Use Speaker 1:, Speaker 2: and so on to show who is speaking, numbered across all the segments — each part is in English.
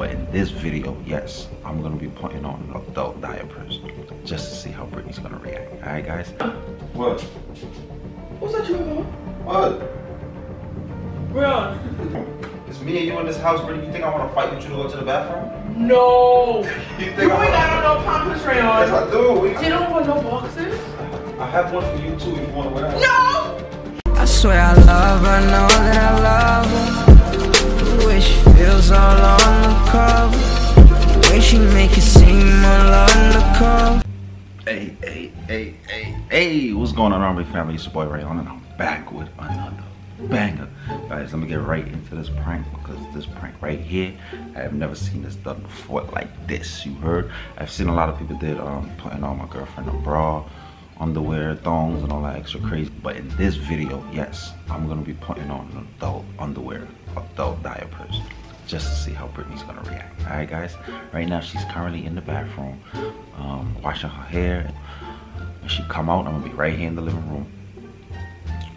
Speaker 1: But in this video, yes, I'm gonna be putting on adult diapers just to see how Britney's gonna react. All right, guys? What?
Speaker 2: What's that you want?
Speaker 1: What?
Speaker 2: Bro,
Speaker 1: It's me and you in this house, Britney. You think I wanna fight with you to go to the bathroom?
Speaker 2: no.
Speaker 1: You
Speaker 2: You
Speaker 1: think
Speaker 2: ain't
Speaker 1: I wanna...
Speaker 2: got no Pampers right
Speaker 1: Yes. I do. What you-
Speaker 2: You don't want no boxers?
Speaker 1: I have one for you too if you wanna wear it.
Speaker 2: No!
Speaker 3: I swear I love her, know that I love her. The way feels all on she make it seem all undercover.
Speaker 1: Hey, hey, hey, hey, hey, what's going on, R&B family? It's your boy Rayon, and I'm back with another banger. Guys, let me get right into this prank because this prank right here, I have never seen this done before like this. You heard? I've seen a lot of people did um putting on my girlfriend a bra, underwear, thongs, and all that extra crazy. But in this video, yes, I'm gonna be putting on adult underwear, adult diapers just to see how Britney's gonna react. All right, guys. Right now, she's currently in the bathroom, um, washing her hair. When she come out, I'm gonna be right here in the living room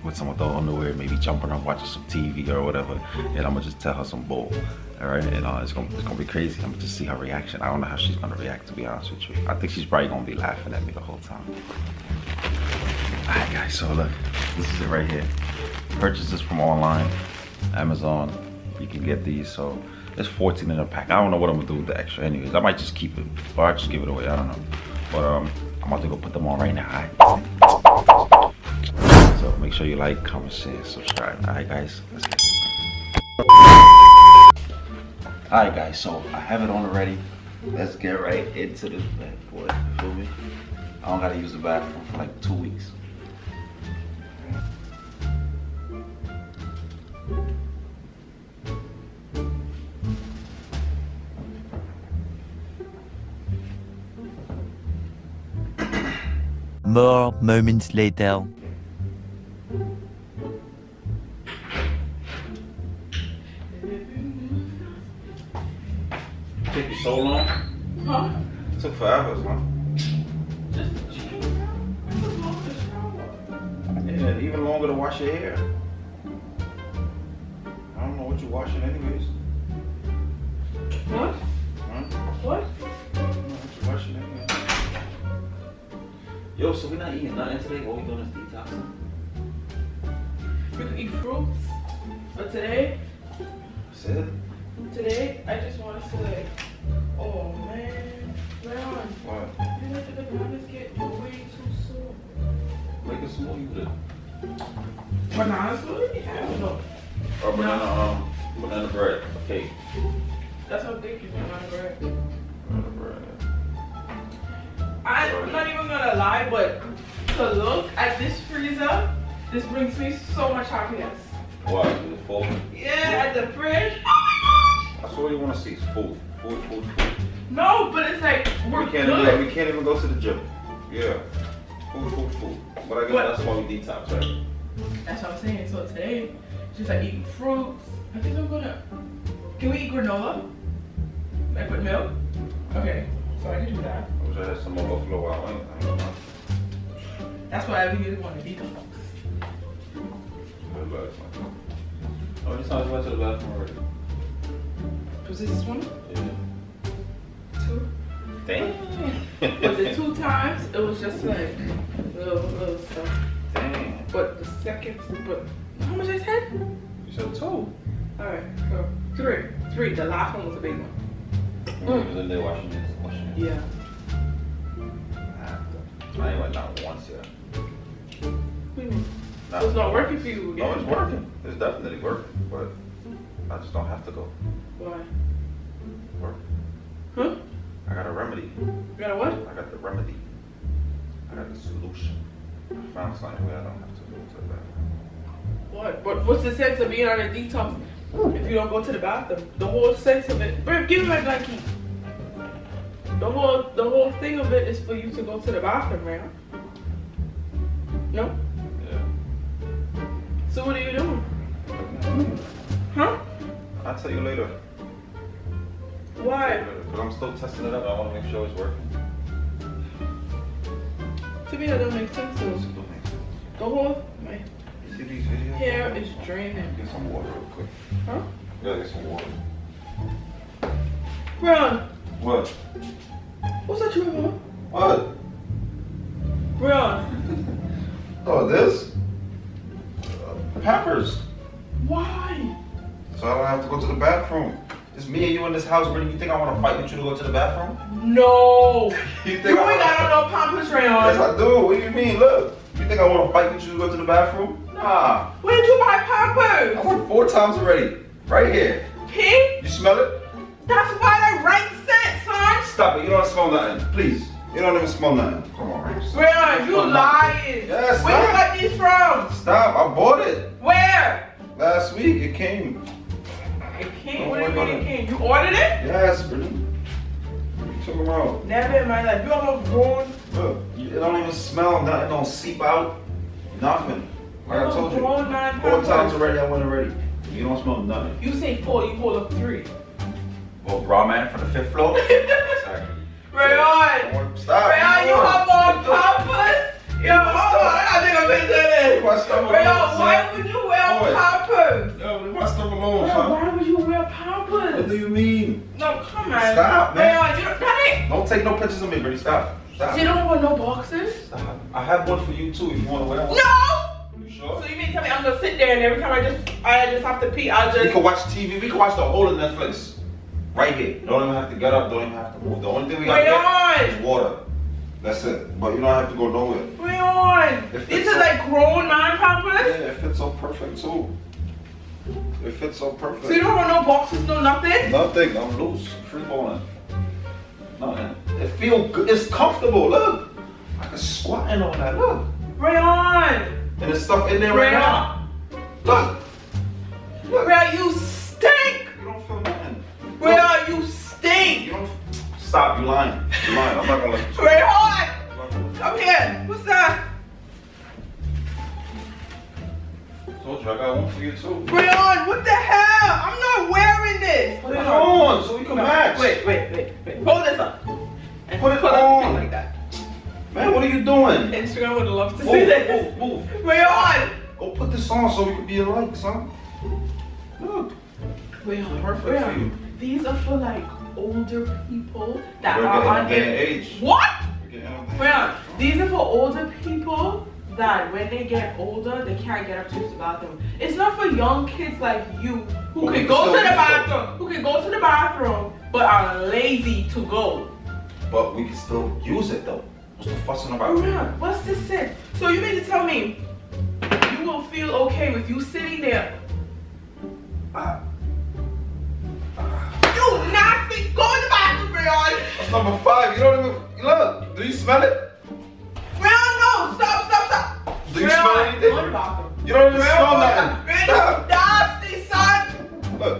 Speaker 1: with some adult underwear, maybe jumping up, watching some TV or whatever, and I'm gonna just tell her some bull. All right, and uh, it's gonna it's gonna be crazy. I'm gonna just see her reaction. I don't know how she's gonna react, to be honest with you. I think she's probably gonna be laughing at me the whole time. All right, guys. So look, this is it right here. Purchase this from online, Amazon. You can get these. So it's 14 in a pack. I don't know what I'm gonna do with the extra. Anyways, I might just keep it, or I just give it away. I don't know. But um, I'm about to go put them on right now. So make sure you like, comment, share, subscribe. All right, guys. Let's get. All right, guys. So I have it on already. Let's get right into this bad boy. You feel me? I don't gotta use the bathroom for like two weeks.
Speaker 4: More moments later.
Speaker 1: Took you so long?
Speaker 2: Huh?
Speaker 1: It took forever, huh?
Speaker 2: Just she came out. I was long to shower.
Speaker 1: Yeah, even longer to wash your hair. I don't know what you're washing anyways.
Speaker 2: What?
Speaker 1: Huh?
Speaker 2: What?
Speaker 1: Yo, so we're not eating nothing today? What we doing is detoxing?
Speaker 2: You can eat fruits. But today,
Speaker 1: That's it?
Speaker 2: today, I just want to say, oh man, Leon,
Speaker 1: What?
Speaker 2: you let the bananas get way too soon.
Speaker 1: Make a smoothie with it.
Speaker 2: Banana smoothie? I don't know.
Speaker 1: Or banana, um, banana bread. Cake.
Speaker 2: That's how thick you banana bread.
Speaker 1: Banana bread.
Speaker 2: I'm not even gonna lie, but to look at this freezer, this brings me so much happiness.
Speaker 1: What? Is it full?
Speaker 2: Yeah, at the fridge. Oh my gosh!
Speaker 1: That's all you want to see is food. Food, food, food.
Speaker 2: No, but it's like we're
Speaker 1: We can't,
Speaker 2: good.
Speaker 1: even, we can't even go to the gym. Yeah. Food, food, food. But I guess
Speaker 2: What?
Speaker 1: that's why we detox, right?
Speaker 2: That's what I'm saying. So today, just like eating fruits. I think I'm gonna. Can we eat granola? Like with milk? Okay, so I can do that.
Speaker 1: I wish I had some more Buffalo Wild Wings. I don't know.
Speaker 2: That's why I really want to detox.
Speaker 1: Good luck, son. How many times went to the bathroom already?
Speaker 2: Was this one?
Speaker 1: Yeah.
Speaker 2: Two.
Speaker 1: Damn.
Speaker 2: But the two times, it was just like little, little stuff.
Speaker 1: Damn.
Speaker 2: But the second, but how much I said?
Speaker 1: You said two.
Speaker 2: Alright, so three. Three. The last one was a big one.
Speaker 1: In there washing this.
Speaker 2: Yeah.
Speaker 1: I ain't went not once yet.
Speaker 2: Hmm.
Speaker 1: Not
Speaker 2: So it's not working for you
Speaker 1: No,
Speaker 2: again?
Speaker 1: it's working. It's definitely working, but I just don't have to go
Speaker 2: Why?
Speaker 1: work.
Speaker 2: Huh?
Speaker 1: I got a remedy.
Speaker 2: You got a what?
Speaker 1: I got the remedy. I got the solution. I found something where I don't have to go to the bathroom.
Speaker 2: What? But what's the sense of being on a detox if you don't go to the bathroom? The whole sense of it. Babe, give me my blankie. The whole the whole thing of it is for you to go to the bathroom, man. No?
Speaker 1: Yeah.
Speaker 2: So what are you doing? Huh?
Speaker 1: I'll tell you later.
Speaker 2: Why?
Speaker 1: Because I'm still testing it out. I want to make sure it's working.
Speaker 2: To me that doesn't make sense. Though. The whole my
Speaker 1: You see these videos?
Speaker 2: hair is draining.
Speaker 1: Get some water real quick.
Speaker 2: Huh?
Speaker 1: Yeah, get some water.
Speaker 2: Brian,
Speaker 1: What?
Speaker 2: What's that you have on?
Speaker 1: What?
Speaker 2: Brian,
Speaker 1: Oh, this? Uh, Pampers.
Speaker 2: why?
Speaker 1: So I don't have to go to the bathroom. It's me and you in this house, Britney. You think I want to fight with you to go to the bathroom?
Speaker 2: No.
Speaker 1: You
Speaker 2: You
Speaker 1: think
Speaker 2: ain't
Speaker 1: I
Speaker 2: got on no pampers,
Speaker 1: Yes, I do. What do you mean? Look. You think I want to fight with you to go to the bathroom? Nah.
Speaker 2: Where did you buy
Speaker 1: I
Speaker 2: pampers?
Speaker 1: went four times already. Right here.
Speaker 2: Pink?
Speaker 1: You smell it?
Speaker 2: That's why that right.
Speaker 1: Stop it. You don't smell nothing. Please. You don't even smell nothing. Come on, Rex.
Speaker 2: Rayon, you lying.
Speaker 1: Yes,
Speaker 2: Where you got these from?
Speaker 1: Stop. I bought it
Speaker 2: Where?
Speaker 1: last week. It came.
Speaker 2: It came. What do you mean it came? You ordered it?
Speaker 1: Yes, Britney. What are you talking about?
Speaker 2: Never in my life. You almost grown.
Speaker 1: Look. It don't even smell. Nothing don't seep out. Nothing. Like I told you. Four times already. I went already. You don't smell nothing.
Speaker 2: You say four, you hold up three.
Speaker 1: Well, bra man for the fifth floor.
Speaker 2: Rayon.
Speaker 1: Stop.
Speaker 2: Rayon, you have on? Yo, hold on. I gotta take a picture of this. Rayon, why would you wear
Speaker 1: Boy. Yo, leave my stuff alone,
Speaker 2: Rayon, why would you wear
Speaker 1: What do you mean?
Speaker 2: No, come on.
Speaker 1: Stop, man.
Speaker 2: Rayon, you don't.
Speaker 1: Don't take no pictures of me, Britney. Stop. Stop.
Speaker 2: You don't want no boxes?
Speaker 1: Stop. I have one for you too if you want to wear one.
Speaker 2: No!
Speaker 1: You sure?
Speaker 2: So you mean tell me I'm gonna sit there and every time I just I just have to pee, I'll
Speaker 1: We can watch TV. We can watch the whole of Netflix. Right here. You Don't even have to get up. Don't even have to move. The only thing we gotta get is water. That's it. But you don't have to go nowhere. If
Speaker 2: These
Speaker 1: it's
Speaker 2: are
Speaker 1: so-
Speaker 2: like grown man
Speaker 1: Yeah, it fits so perfect too. It fits so perfect.
Speaker 2: So you don't want no boxes, no nothing?
Speaker 1: Nothing. I'm loose. Free balling. Nothing. It feel good. It's comfortable. Look. I can squat in on that. Look.
Speaker 2: Rayon!
Speaker 1: And there's stuff in there right now. Look. Look.
Speaker 2: Rayon, you
Speaker 1: you too.
Speaker 2: Rayon, what the hell? I'm not wearing this!
Speaker 1: Put it on so we can match.
Speaker 2: Wait, wait, wait, wait. Hold this up. And
Speaker 1: Put it
Speaker 2: put up
Speaker 1: on.
Speaker 2: like that.
Speaker 1: Man, what are you doing?
Speaker 2: Instagram would love to see this.
Speaker 1: move, move.
Speaker 2: Rayon!
Speaker 1: Go put this on so we can be alike, son. Look.
Speaker 2: Rayon,
Speaker 1: Perfect for you.
Speaker 2: These are for like older people that
Speaker 1: We're
Speaker 2: are
Speaker 1: getting
Speaker 2: on
Speaker 1: a day and
Speaker 2: their
Speaker 1: age.
Speaker 2: What?
Speaker 1: We're getting a day.
Speaker 2: Rayon, these are for older people that when they get older, they can't get up to use the bathroom. It's not for young kids like you who can go to the bathroom, who can go to the bathroom, but are lazy to go.
Speaker 1: But we can still use it though. What's the fussing about?
Speaker 2: Rayon, what's this sit? So you mean to tell me you will feel okay with you sitting there?
Speaker 1: Ah,
Speaker 2: You nasty! Go in the bathroom, Rayon!
Speaker 1: That's number five. You don't even look. Do you smell it? Smell anything?
Speaker 2: Go in the bathroom.
Speaker 1: You don't even smell
Speaker 2: go in the
Speaker 1: nothing. Stop.
Speaker 2: Nasty, son!
Speaker 1: Look.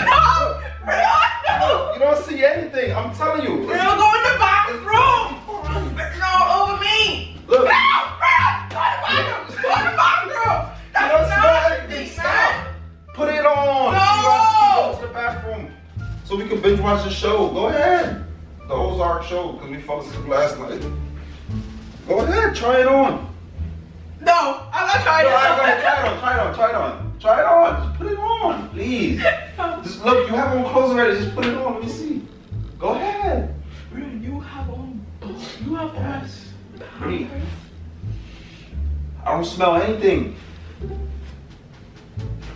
Speaker 2: No! No!
Speaker 1: You don't see anything. I'm telling you.
Speaker 2: Rayon, go in the bathroom! Spitting all over me!
Speaker 1: Look.
Speaker 2: Rayon, Rayon, go in the bathroom! Go in the bathroom!
Speaker 1: You
Speaker 2: That's
Speaker 1: don't smell anything. Stop. Put it on.
Speaker 2: No.
Speaker 1: So you have to go to the bathroom. So we can binge watch the show. Go ahead. The Ozark show because we fell asleep last night. Go ahead. Try it on.
Speaker 2: No, I'm not trying
Speaker 1: No, I-
Speaker 2: to.
Speaker 1: Try it on. Try it on. Try it on. Try it on. Just put it on, please. Just look. You have on clothes already. Just put it on. Let me see. Go ahead.
Speaker 2: Rayon, you have on, you have on
Speaker 1: Yes. Breathe. I don't smell anything.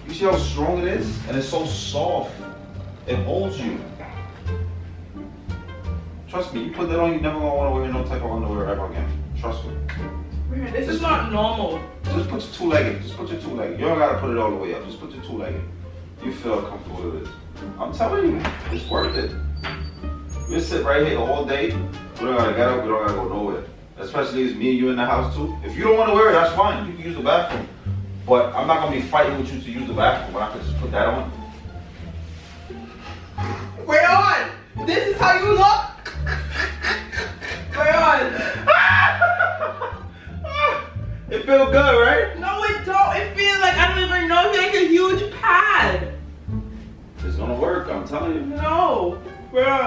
Speaker 1: You see how strong it is? And it's so soft. It holds you. Trust me, you put that on, you never gonna wanna wear no type of underwear ever again. Trust me.
Speaker 2: This is not normal.
Speaker 1: Just put your two-legged. Just put your two-legged. You don't gotta put it all the way up. Just put your two-legged. You feel comfortable with it. I'm telling you, it's worth it. We sit right here all day. We don't gotta get up. We don't gotta go nowhere. Especially if it's me and you in the house too. If you don't want to wear it, that's fine. You can use the bathroom. But I'm not gonna be fighting with you to use the bathroom. But I could just put that on.
Speaker 2: Rayon, this is how you look. Rayon,
Speaker 1: It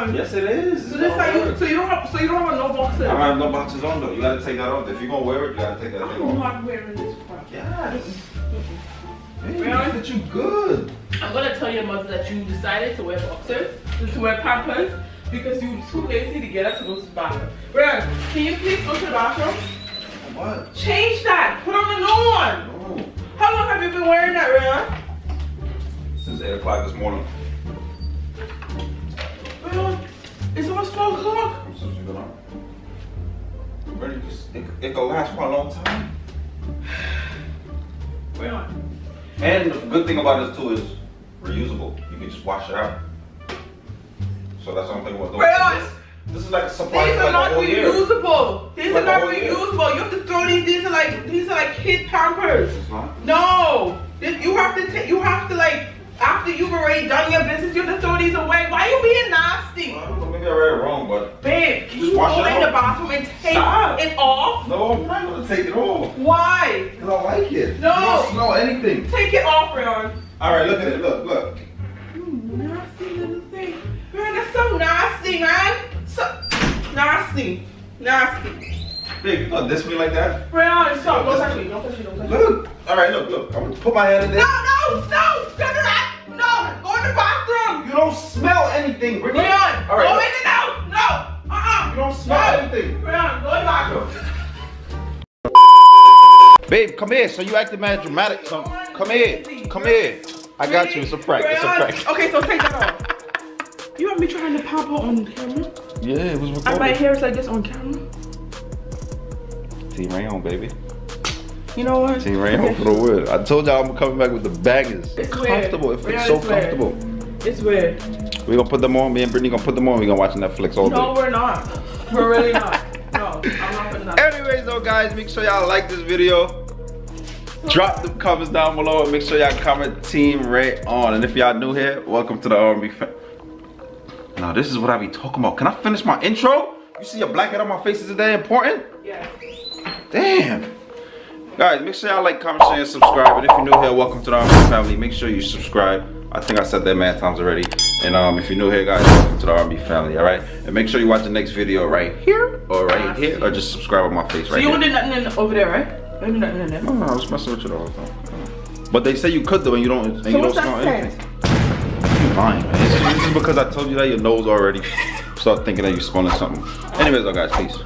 Speaker 2: Rayon.
Speaker 1: Yes, it is.
Speaker 2: So this
Speaker 1: gonna
Speaker 2: you? So you don't have? So you don't have no boxes?
Speaker 1: I have no boxes on though. You gotta take that off. If you're gonna wear it, you gotta take that thing
Speaker 2: I'm
Speaker 1: off.
Speaker 2: not wearing this crap.
Speaker 1: Yes. Hey,
Speaker 2: Really?
Speaker 1: look at you good.
Speaker 2: I'm gonna tell your mother that you decided to wear boxers to wear pampers because you're too lazy to get up to go to the bathroom. Rayon, can you please go to the bathroom?
Speaker 1: What?
Speaker 2: Change that. Put on the new one.
Speaker 1: No.
Speaker 2: How long have you been wearing that, Rayon?
Speaker 1: Since 8 o'clock this morning.
Speaker 2: It's almost 12 o'clock.
Speaker 1: I'm supposed to be gone. Ready? Just, it, it can last for a long time.
Speaker 2: Rayon.
Speaker 1: And the good thing about this too is reusable. You can just wash it out. So that's something we're doing.
Speaker 2: Rayon.
Speaker 1: This, this is like a supply
Speaker 2: These are not
Speaker 1: a whole year.
Speaker 2: reusable. These are not reusable. You have to throw these. These are like these are like kid pampers.
Speaker 1: It's not.
Speaker 2: No, This- you have to take. You have to like after you've already done your business, you have to throw these away. Why are you being nasty,
Speaker 1: Well, maybe I read it wrong, but
Speaker 2: babe? Can you
Speaker 1: wash
Speaker 2: go
Speaker 1: it
Speaker 2: in the bathroom and take
Speaker 1: Stop.
Speaker 2: it off?
Speaker 1: no, I'm not gonna take it off.
Speaker 2: Why?
Speaker 1: Cause I like it.
Speaker 2: No.
Speaker 1: You don't smell anything.
Speaker 2: Take it off, Rayon.
Speaker 1: All right, look at it. Look, look.
Speaker 2: You nasty little thing. Man, that's so nasty, man. So nasty, nasty.
Speaker 1: Big, you gonna diss me like that?
Speaker 2: Rayon, stop. Don't touch me. Don't touch me. Don't touch me.
Speaker 1: Look. All right, look, look. I'm gonna put my hand in
Speaker 2: No,
Speaker 1: there.
Speaker 2: no, no! Cut it out!
Speaker 1: Don't smell anything.
Speaker 2: Rayon!
Speaker 1: All
Speaker 2: Go
Speaker 1: right.
Speaker 2: in and out! No! Uh-uh!
Speaker 1: You don't smell
Speaker 2: No.
Speaker 1: anything.
Speaker 2: Rayon, go.
Speaker 1: Babe, come here. So you acting mad dramatic. So come here. Come here. I got you. It's a prank. It's a prank.
Speaker 2: Okay, so take that off. You have me trying to pop her on camera?
Speaker 1: Yeah, it was
Speaker 2: And my
Speaker 1: recorded.
Speaker 2: hair is like this on camera?
Speaker 1: Team Rayon, baby.
Speaker 2: You know what?
Speaker 1: Team Rayon for the win. I told y'all I'm coming back with the bangers.
Speaker 2: It's weird.
Speaker 1: comfortable. It
Speaker 2: Rayon,
Speaker 1: so
Speaker 2: weird.
Speaker 1: comfortable.
Speaker 2: It's weird.
Speaker 1: We gonna put them on. Me and Britney gonna put them on. We gonna watch Netflix all
Speaker 2: No,
Speaker 1: day.
Speaker 2: we're not. We're really not. No, I'm not putting that.
Speaker 1: Anyways, though, guys, make sure y'all like this video. Drop the comments down below and make sure y'all comment Team Rayon. And if y'all new here, welcome to the R&B fam. Now, this is what I be talking about. Can I finish my intro? You see a black head on my face? Is it that important?
Speaker 2: Yeah.
Speaker 1: Damn. Guys, make sure y'all like, comment, share, and subscribe. And if you're new here, welcome to the R&B family. Make sure you subscribe. I think I said that mad times already. And um, if you're new here, guys, welcome to the R&B family, all right? And make sure you watch the next video right here or right here, or just subscribe on my face
Speaker 2: So
Speaker 1: right
Speaker 2: you
Speaker 1: here.
Speaker 2: won't do nothing in, over there, right? You won't do nothing in there.
Speaker 1: No, no, I was messing with you the whole time. But they say you could though, and you don't, and you
Speaker 2: So
Speaker 1: don't
Speaker 2: what's
Speaker 1: smell anything. You lying, man. It's, it's just because I told you that your nose already. Start thinking that you're smelling something. Anyways, though, guys, peace.